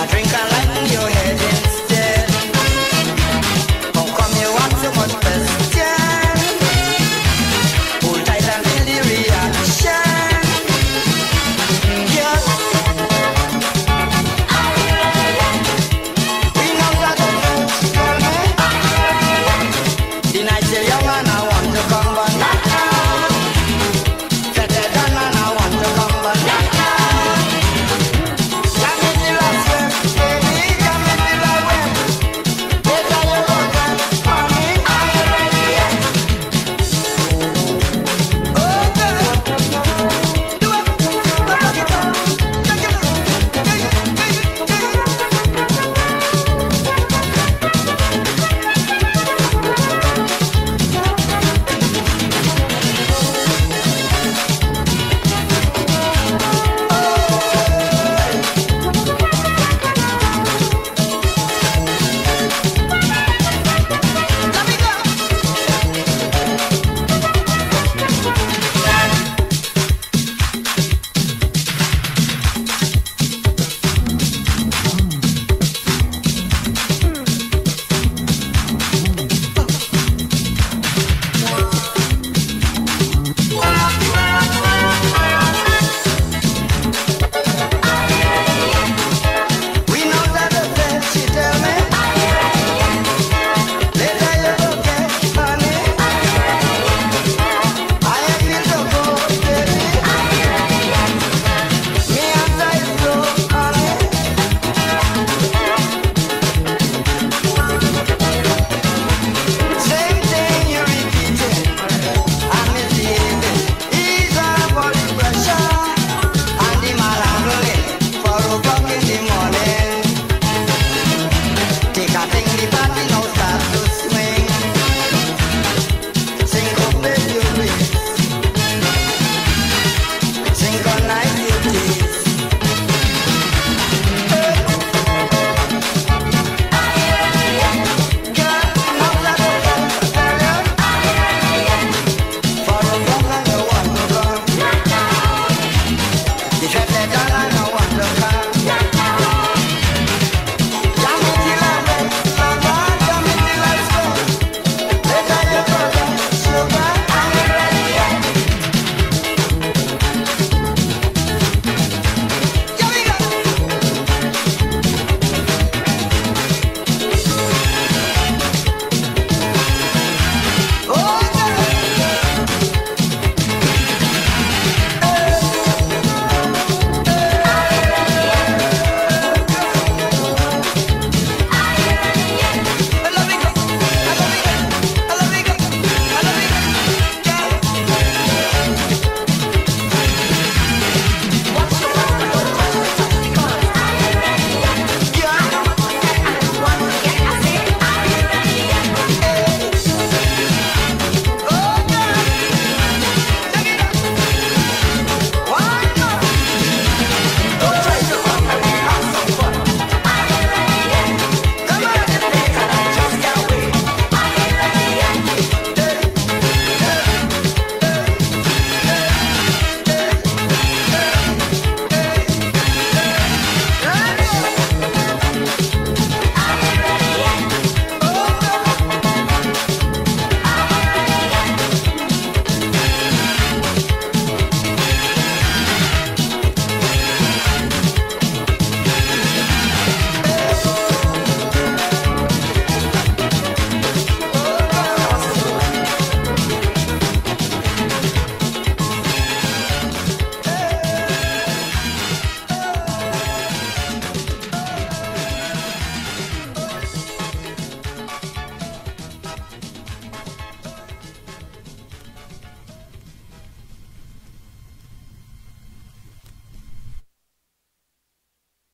I drink a light in your head. Jala